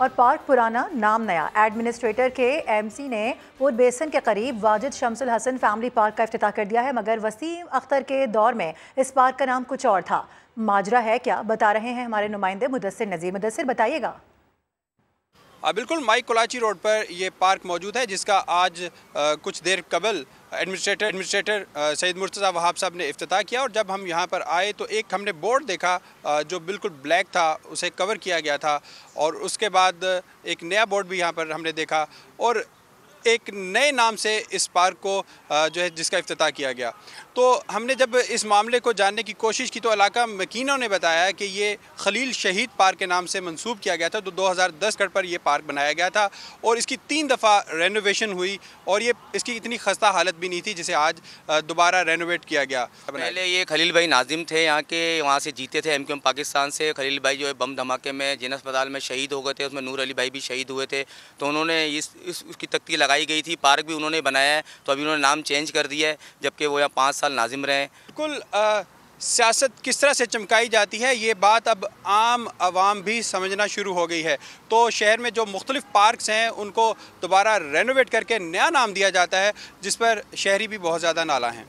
और पार्क पुराना नाम नया। एडमिनिस्ट्रेटर के एमसी ने वुड बेसन के करीब वाजिद शमसुल हसन फैमिली पार्क का अफ्ताह कर दिया है मगर वसीम अख्तर के दौर में इस पार्क का नाम कुछ और था। माजरा है क्या? बता रहे हैं हमारे नुमाइंदे मुदसर नजीर। मुदसर बताइएगा। बिल्कुल माइक कोलाची रोड पर ये पार्क मौजूद है जिसका आज आ, कुछ देर कबल एडमिनिस्ट्रेटर एडमिनिस्ट्रेटर सईद मुर्तज़ा वहाब साहब ने अफ्ताह किया और जब हम यहाँ पर आए तो एक हमने बोर्ड देखा जो बिल्कुल ब्लैक था, उसे कवर किया गया था और उसके बाद एक नया बोर्ड भी यहाँ पर हमने देखा और एक नए नाम से इस पार्क को जो है जिसका अफ्ताह किया गया। तो हमने जब इस मामले को जानने की कोशिश की तो इलाका मकीनों ने बताया कि ये खलील शहीद पार्क के नाम से मंसूब किया गया था। तो 2010 गढ़ पर यह पार्क बनाया गया था और इसकी तीन दफ़ा रेनोवेशन हुई और ये इसकी इतनी खस्ता हालत भी नहीं थी जिसे आज दोबारा रेनोवेट किया गया। पहले ये खलील भाई नाजिम थे यहाँ के वहाँ से जीते थे एम पाकिस्तान से। खलील भाई जो है बम धमाके में जिन अस्पताल में शहीद हो गए थे उसमें नूर अली भाई भी शहीद हुए थे। तो उन्होंने इस, उसकी तख्ती लगाई गई थी, पार्क भी उन्होंने बनाया है तो अभी उन्होंने नाम चेंज कर दिया है, जबकि वो यहाँ पाँच साल नाजिम रहे बिल्कुल सियासत किस तरह से चमकाई जाती है, ये बात अब आम आवाम भी समझना शुरू हो गई है। तो शहर में जो मुख्तलिफ़ पार्कस हैं, उनको दोबारा रेनोवेट करके नया नाम दिया जाता है, जिस पर शहरी भी बहुत ज़्यादा नाला हैं।